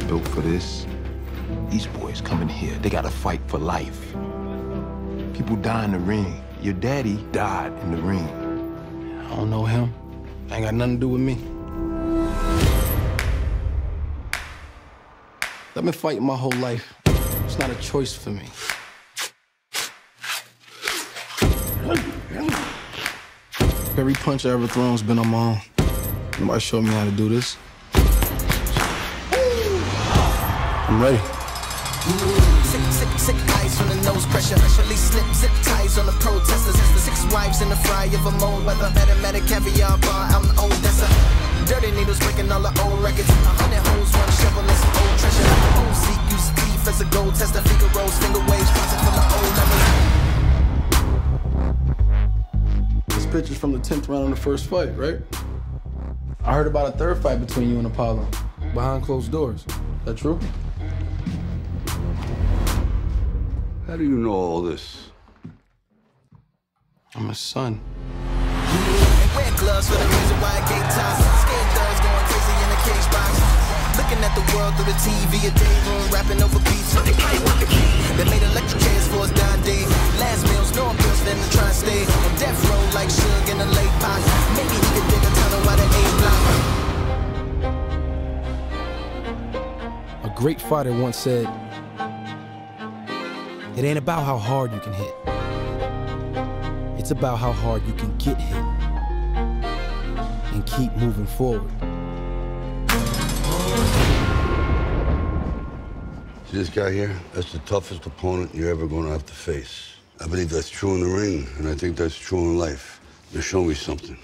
for this. These boys coming here, they gotta fight for life. People die in the ring. Your daddy died in the ring. I don't know him. Ain't got nothing to do with me. I've been fighting my whole life. It's not a choice for me. Every punch I ever thrown's been on my own. Nobody showed me how to do this. I'm ready. Sick, sick, sick eyes from the nose pressure. Release slip, zip ties on the protesters. The six wives in the fry of a mold weather. Automatic caviar bar out in Odessa. Dirty needles breaking all the old records. A hundred hoes, one shovel, and some old treasure. Old Zeke used teeth as a gold tester. Figaro's finger waves, bouncing from the old memories. This picture's from the 10th round of the first fight, right? I heard about a third fight between you and Apollo behind closed doors. That true? How do you know all this? I'm a son. Gloves for the reason why I gate. Scared thugs going crazy in the cage box. Looking at the world through the TV, a day room, rapping over beats. They play want the key. They made electric chairs for us down day. Last meals, no bills for them to try and stay. On death row like Suge in the late pot. Maybe he could dig a tunnel by the A block. A great fighter once said, It ain't about how hard you can hit, it's about how hard you can get hit and keep moving forward. See this guy here? That's the toughest opponent you're ever going to have to face. I believe that's true in the ring, and I think that's true in life. Now show me something.